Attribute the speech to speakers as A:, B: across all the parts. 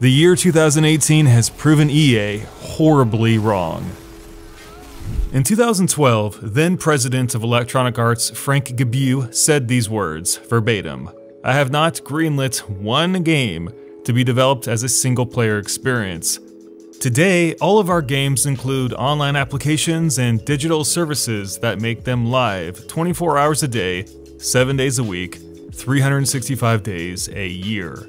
A: The year 2018 has proven EA horribly wrong. In 2012, then president of Electronic Arts Frank Gibeau said these words, verbatim I have not greenlit one game to be developed as a single player experience. Today, all of our games include online applications and digital services that make them live 24 hours a day, 7 days a week, 365 days a year.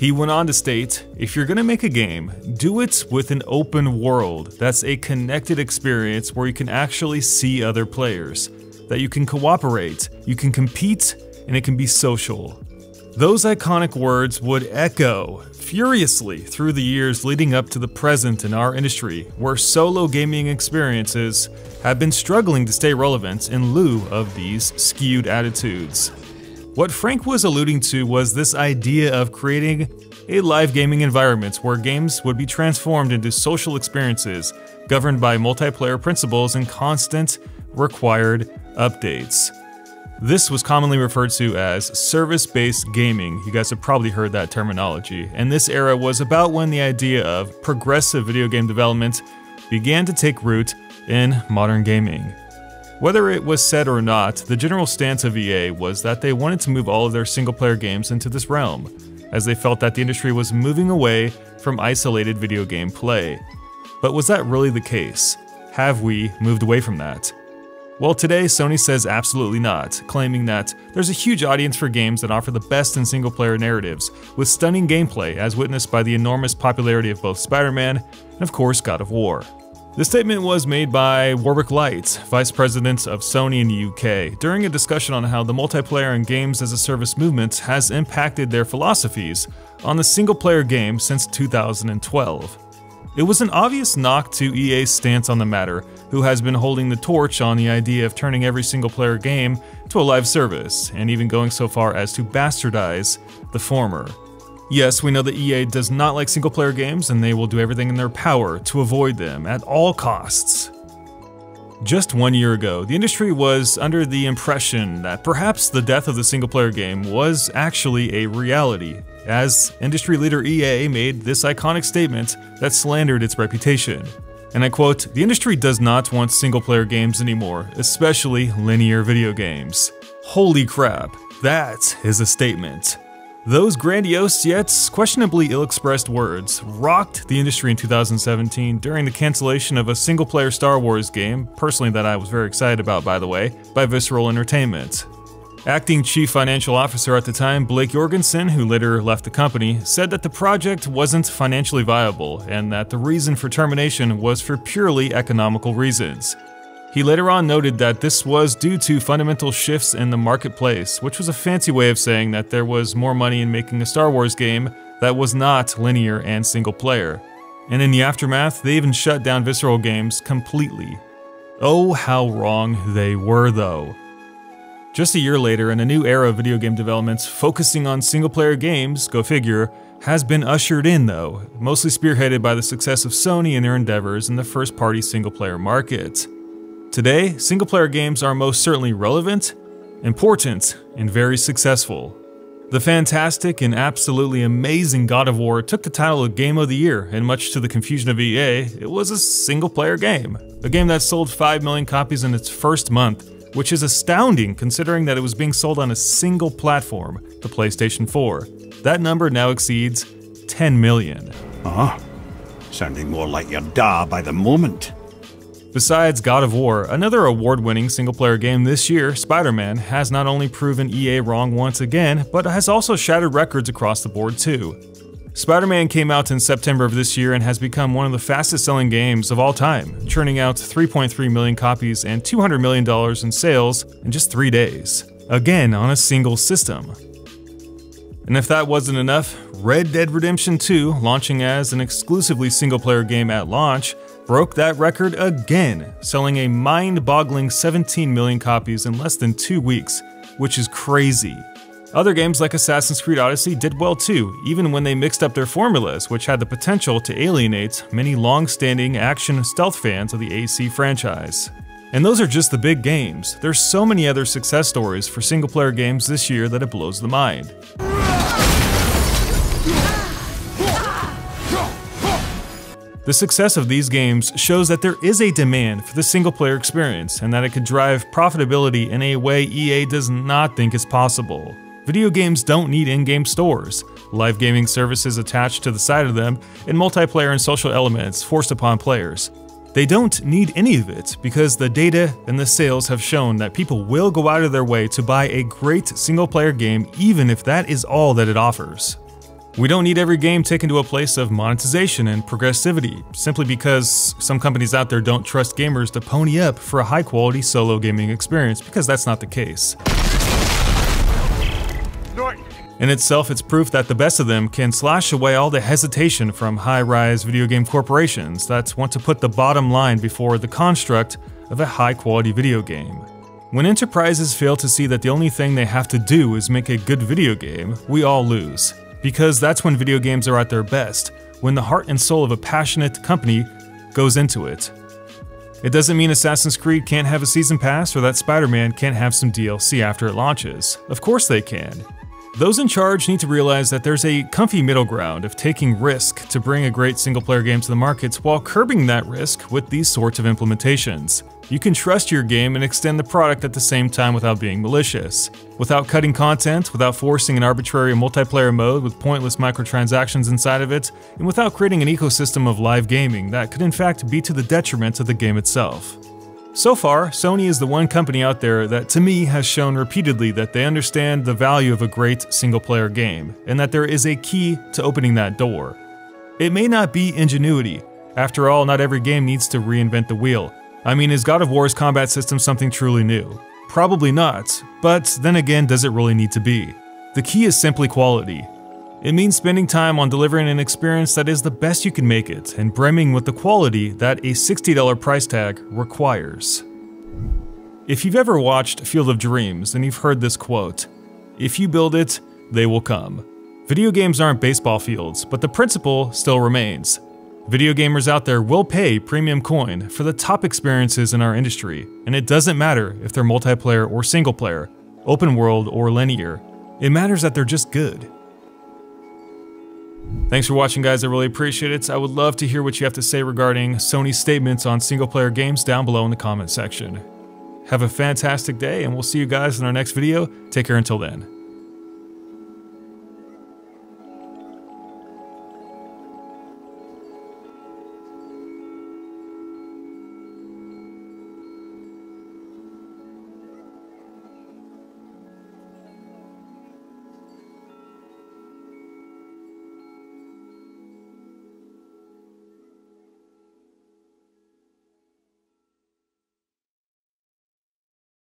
A: He went on to state, if you're gonna make a game, do it with an open world that's a connected experience where you can actually see other players, that you can cooperate, you can compete, and it can be social. Those iconic words would echo furiously through the years leading up to the present in our industry, where solo gaming experiences have been struggling to stay relevant in lieu of these skewed attitudes. What Frank was alluding to was this idea of creating a live gaming environment where games would be transformed into social experiences governed by multiplayer principles and constant required updates. This was commonly referred to as service based gaming. You guys have probably heard that terminology. And this era was about when the idea of progressive video game development began to take root in modern gaming. Whether it was said or not, the general stance of EA was that they wanted to move all of their single player games into this realm, as they felt that the industry was moving away from isolated video game play. But was that really the case? Have we moved away from that? Well, today Sony says absolutely not, claiming that there's a huge audience for games that offer the best in single player narratives, with stunning gameplay as witnessed by the enormous popularity of both Spider Man and, of course, God of War. The statement was made by Warwick Light, Vice President of Sony in the UK, during a discussion on how the multiplayer and games as a service movement has impacted their philosophies on the single player game since 2012. It was an obvious knock to EA's stance on the matter, who has been holding the torch on the idea of turning every single player game to a live service, and even going so far as to bastardize the former. Yes, we know that EA does not like single player games and they will do everything in their power to avoid them at all costs. Just one year ago, the industry was under the impression that perhaps the death of the single player game was actually a reality, as industry leader EA made this iconic statement that slandered its reputation. And I quote, The industry does not want single player games anymore, especially linear video games. Holy crap, that is a statement. Those grandiose yet questionably ill expressed words rocked the industry in 2017 during the cancellation of a single player Star Wars game, personally, that I was very excited about, by the way, by Visceral Entertainment. Acting Chief Financial Officer at the time, Blake Jorgensen, who later left the company, said that the project wasn't financially viable and that the reason for termination was for purely economical reasons. He later on noted that this was due to fundamental shifts in the marketplace, which was a fancy way of saying that there was more money in making a Star Wars game that was not linear and single player. And in the aftermath, they even shut down Visceral Games completely. Oh, how wrong they were, though. Just a year later, in a new era of video game development focusing on single player games, go figure, has been ushered in though, mostly spearheaded by the success of Sony and their endeavors in the first party single player market. Today, single player games are most certainly relevant, important, and very successful. The fantastic and absolutely amazing God of War took the title of Game of the Year, and much to the confusion of EA, it was a single player game. A game that sold 5 million copies in its first month, which is astounding considering that it was being sold on a single platform, the PlayStation 4. That number now exceeds 10 million.
B: Ah, sounding more like your da by the moment.
A: Besides God of War, another award winning single player game this year, Spider Man, has not only proven EA wrong once again, but has also shattered records across the board too. Spider Man came out in September of this year and has become one of the fastest selling games of all time, churning out 3.3 million copies and $200 million in sales in just three days. Again, on a single system. And if that wasn't enough, Red Dead Redemption 2, launching as an exclusively single player game at launch, broke that record again, selling a mind boggling 17 million copies in less than two weeks, which is crazy. Other games like Assassin's Creed Odyssey did well too, even when they mixed up their formulas, which had the potential to alienate many long standing action stealth fans of the AC franchise. And those are just the big games. There's so many other success stories for single player games this year that it blows the mind. The success of these games shows that there is a demand for the single player experience and that it could drive profitability in a way EA does not think is possible. Video games don't need in game stores, live gaming services attached to the side of them, and multiplayer and social elements forced upon players. They don't need any of it because the data and the sales have shown that people will go out of their way to buy a great single player game even if that is all that it offers. We don't need every game taken to a place of monetization and progressivity, simply because some companies out there don't trust gamers to pony up for a high quality solo gaming experience, because that's not the case. In itself, it's proof that the best of them can slash away all the hesitation from high rise video game corporations that want to put the bottom line before the construct of a high quality video game. When enterprises fail to see that the only thing they have to do is make a good video game, we all lose. Because that's when video games are at their best, when the heart and soul of a passionate company goes into it. It doesn't mean Assassin's Creed can't have a season pass or that Spider Man can't have some DLC after it launches. Of course they can. Those in charge need to realize that there's a comfy middle ground of taking risk to bring a great single player game to the markets while curbing that risk with these sorts of implementations. You can trust your game and extend the product at the same time without being malicious. Without cutting content, without forcing an arbitrary multiplayer mode with pointless microtransactions inside of it, and without creating an ecosystem of live gaming that could in fact be to the detriment of the game itself. So far, Sony is the one company out there that to me has shown repeatedly that they understand the value of a great single player game, and that there is a key to opening that door. It may not be ingenuity. After all, not every game needs to reinvent the wheel. I mean, is God of War's combat system something truly new? Probably not, but then again, does it really need to be? The key is simply quality. It means spending time on delivering an experience that is the best you can make it and brimming with the quality that a $60 price tag requires. If you've ever watched Field of Dreams, then you've heard this quote If you build it, they will come. Video games aren't baseball fields, but the principle still remains. Video gamers out there will pay premium coin for the top experiences in our industry, and it doesn't matter if they're multiplayer or single player, open world or linear. It matters that they're just good. Thanks for watching guys, I really appreciate it. I would love to hear what you have to say regarding Sony's statements on single player games down below in the comment section. Have a fantastic day and we'll see you guys in our next video. Take care until then.